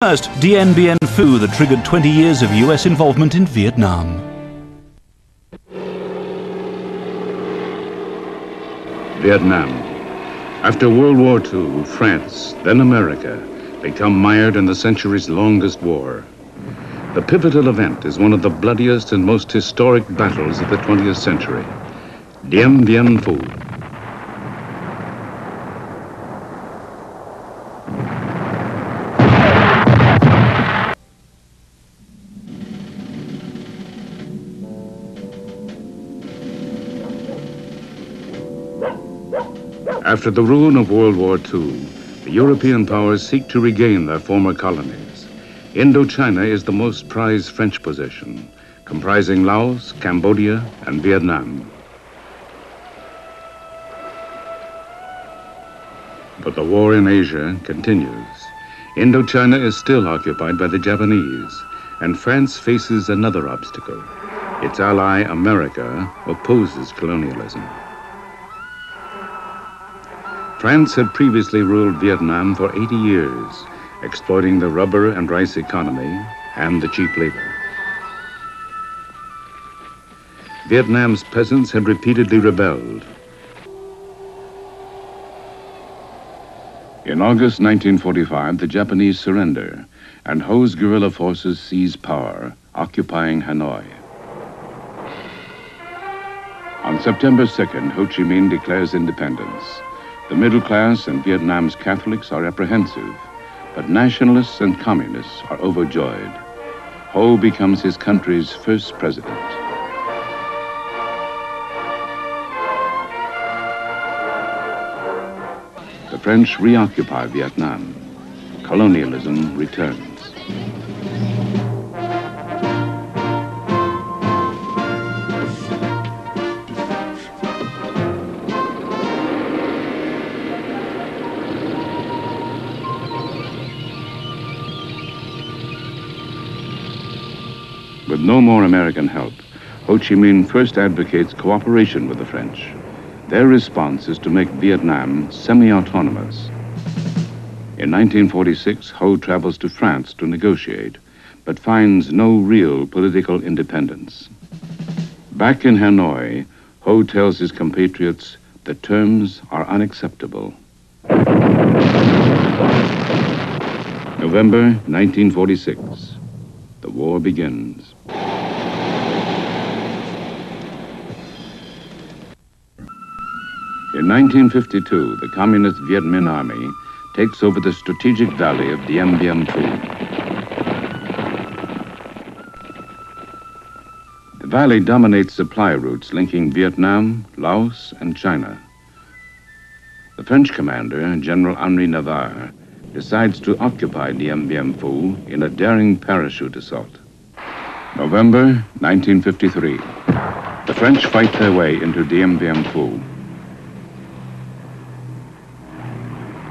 First, Dien Bien Phu that triggered 20 years of US involvement in Vietnam. Vietnam. After World War II, France, then America, become mired in the century's longest war. The pivotal event is one of the bloodiest and most historic battles of the 20th century. Dien Bien Phu. After the ruin of World War II, the European powers seek to regain their former colonies. Indochina is the most prized French possession, comprising Laos, Cambodia, and Vietnam. But the war in Asia continues. Indochina is still occupied by the Japanese, and France faces another obstacle. Its ally, America, opposes colonialism. France had previously ruled Vietnam for 80 years, exploiting the rubber and rice economy and the cheap labor. Vietnam's peasants had repeatedly rebelled. In August 1945, the Japanese surrender, and Ho's guerrilla forces seize power, occupying Hanoi. On September 2nd, Ho Chi Minh declares independence. The middle class and Vietnam's Catholics are apprehensive, but nationalists and communists are overjoyed. Ho becomes his country's first president. The French reoccupy Vietnam. Colonialism returns. With no more American help, Ho Chi Minh first advocates cooperation with the French. Their response is to make Vietnam semi-autonomous. In 1946, Ho travels to France to negotiate, but finds no real political independence. Back in Hanoi, Ho tells his compatriots the terms are unacceptable. November 1946. The war begins. In 1952, the Communist Viet Minh Army takes over the strategic valley of Dien Bien Phu. The valley dominates supply routes linking Vietnam, Laos, and China. The French commander, General Henri Navarre, decides to occupy Dien Bien Phu in a daring parachute assault. November 1953. The French fight their way into Dien Bien Phu.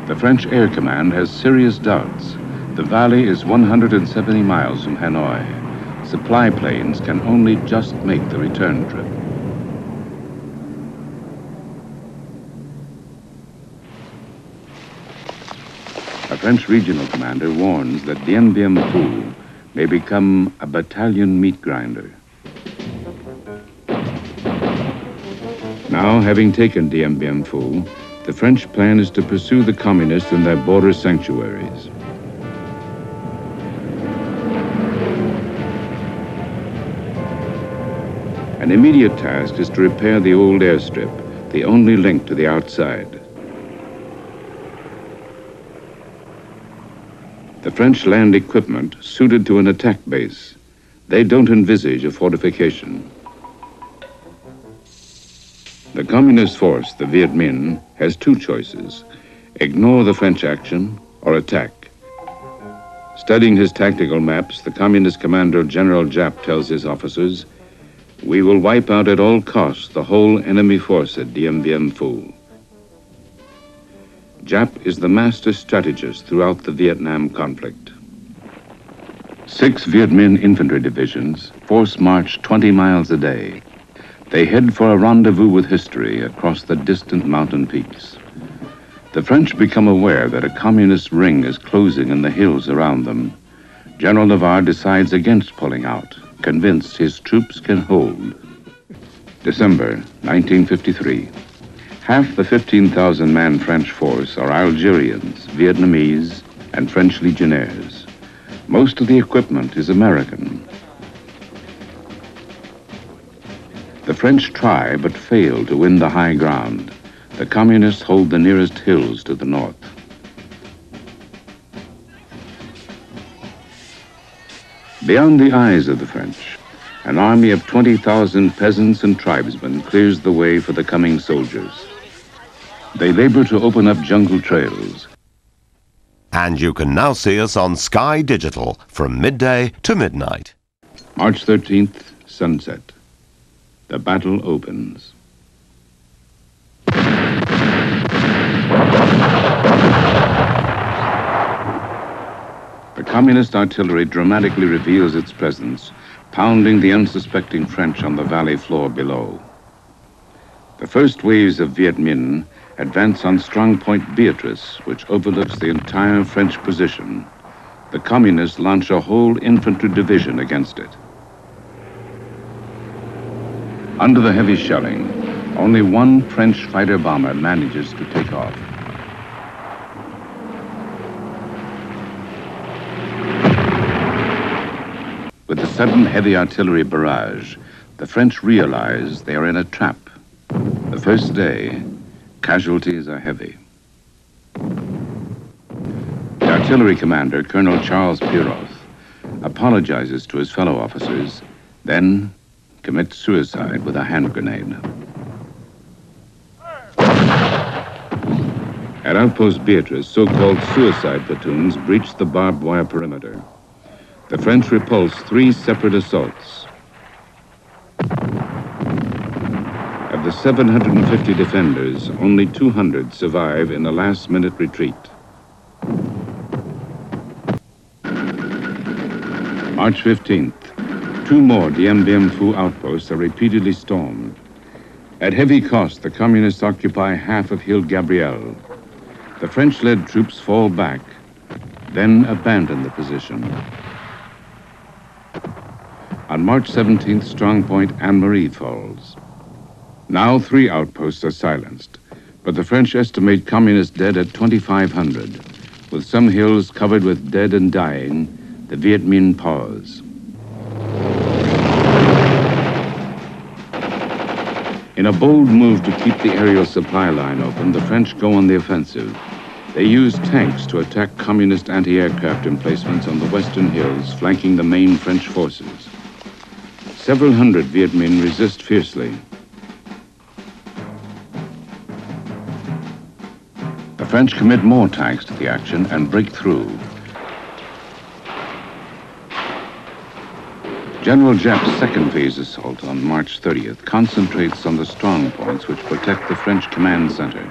The French Air Command has serious doubts. The valley is 170 miles from Hanoi. Supply planes can only just make the return trip. French regional commander warns that Dien Bien Phu may become a battalion meat grinder. Now, having taken Dien Bien Phu, the French plan is to pursue the communists in their border sanctuaries. An immediate task is to repair the old airstrip, the only link to the outside. The French land equipment suited to an attack base. They don't envisage a fortification. The communist force, the Viet Minh, has two choices ignore the French action or attack. Studying his tactical maps, the communist commander General Giap tells his officers, We will wipe out at all costs the whole enemy force at Dien Bien Phu. Giap is the master strategist throughout the Vietnam conflict. Six Viet Minh infantry divisions force march 20 miles a day. They head for a rendezvous with history across the distant mountain peaks. The French become aware that a communist ring is closing in the hills around them. General Navarre decides against pulling out, convinced his troops can hold. December 1953. Half the 15,000 man French force are Algerians, Vietnamese, and French legionnaires. Most of the equipment is American. The French try but fail to win the high ground. The communists hold the nearest hills to the north. Beyond the eyes of the French, an army of 20,000 peasants and tribesmen clears the way for the coming soldiers. They labor to open up jungle trails. And you can now see us on Sky Digital from midday to midnight. March 13th, sunset. The battle opens. The communist artillery dramatically reveals its presence, pounding the unsuspecting French on the valley floor below. The first waves of Viet Minh advance on strong point Beatrice, which overlooks the entire French position. The communists launch a whole infantry division against it. Under the heavy shelling, only one French fighter bomber manages to take off. With the sudden heavy artillery barrage, the French realize they are in a trap. The first day, casualties are heavy. The artillery commander, Colonel Charles Piroth, apologizes to his fellow officers, then commits suicide with a hand grenade. At Outpost Beatrice, so-called suicide platoons breached the barbed wire perimeter. The French repulsed three separate assaults. The 750 defenders, only 200 survive in the last-minute retreat. March 15th, two more Dien Bien Phu outposts are repeatedly stormed. At heavy cost, the communists occupy half of Hill Gabriel. The French-led troops fall back, then abandon the position. On March 17th, strongpoint Anne-Marie falls. Now three outposts are silenced, but the French estimate communists dead at 2,500. With some hills covered with dead and dying, the Viet Minh pause. In a bold move to keep the aerial supply line open, the French go on the offensive. They use tanks to attack communist anti-aircraft emplacements on the western hills, flanking the main French forces. Several hundred Viet Minh resist fiercely. French commit more tanks to the action and break through. General Giap's second phase assault on March 30th concentrates on the strong points which protect the French command center.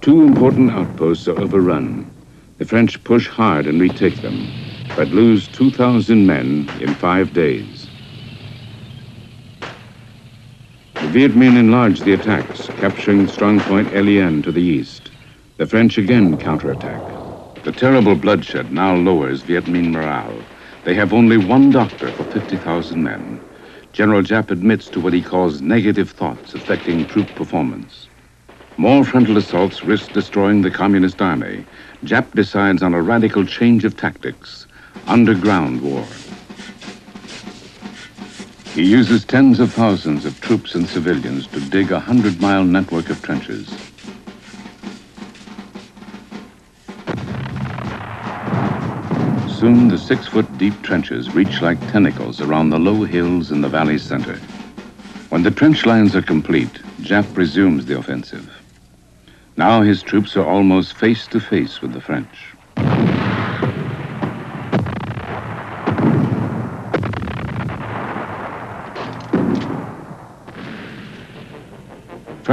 Two important outposts are overrun. The French push hard and retake them, but lose 2,000 men in five days. The Viet Minh enlarge the attacks, capturing strongpoint Eliane to the east. The French again counterattack. The terrible bloodshed now lowers Viet Minh morale. They have only one doctor for 50,000 men. General Giap admits to what he calls negative thoughts affecting troop performance. More frontal assaults risk destroying the communist army. Giap decides on a radical change of tactics, underground war. He uses tens of thousands of troops and civilians to dig a hundred-mile network of trenches. Soon, the six-foot-deep trenches reach like tentacles around the low hills in the valley's center. When the trench lines are complete, Giap resumes the offensive. Now his troops are almost face to face with the French.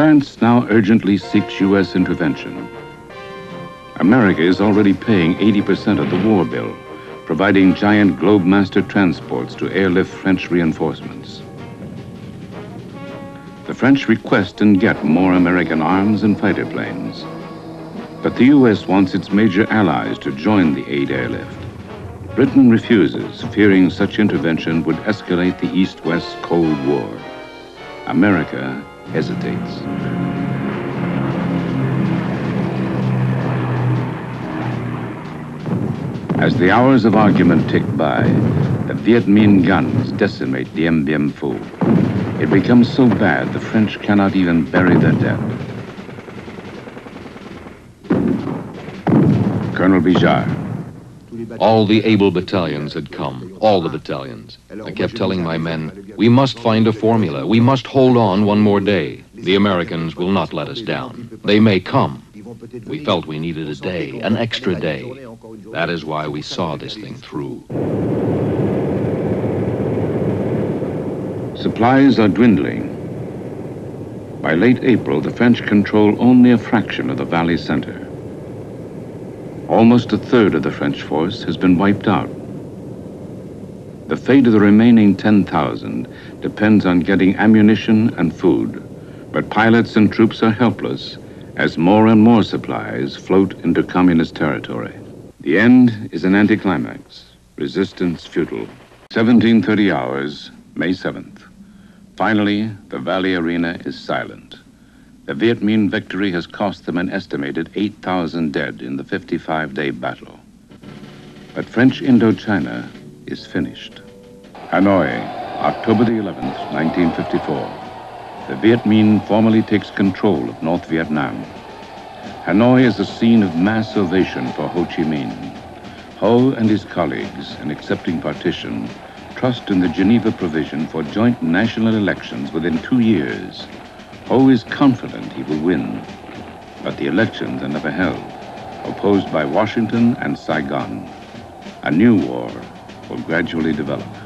France now urgently seeks U.S. intervention. America is already paying 80% of the war bill. providing giant Globemaster transports to airlift French reinforcements. The French request and get more American arms and fighter planes. But the U.S. wants its major allies to join the aid airlift. Britain refuses, fearing such intervention would escalate the East-West Cold War. America hesitates. As the hours of argument tick by, the Viet Minh guns decimate Dien Bien Phu. It becomes so bad the French cannot even bury their dead. Colonel Bigeard. All the able battalions had come, all the battalions. I kept telling my men, we must find a formula. We must hold on one more day. The Americans will not let us down. They may come. We felt we needed a day, an extra day. That is why we saw this thing through. Supplies are dwindling. By late April, the French control only a fraction of the valley center. Almost a third of the French force has been wiped out. The fate of the remaining 10,000 depends on getting ammunition and food, but pilots and troops are helpless as more and more supplies float into communist territory. The end is an anticlimax, resistance futile. 1730 hours, May 7th. Finally, the Valley Arena is silent. The Viet Minh victory has cost them an estimated 8,000 dead in the 55-day battle. But French Indochina is finished. Hanoi, October the 11th, 1954 the Viet Minh formally takes control of North Vietnam. Hanoi is a scene of mass ovation for Ho Chi Minh. Ho and his colleagues, in accepting partition, trust in the Geneva provision for joint national elections within two years. Is confident he will win, but the elections are never held, opposed by Washington and Saigon. A new war will gradually develop.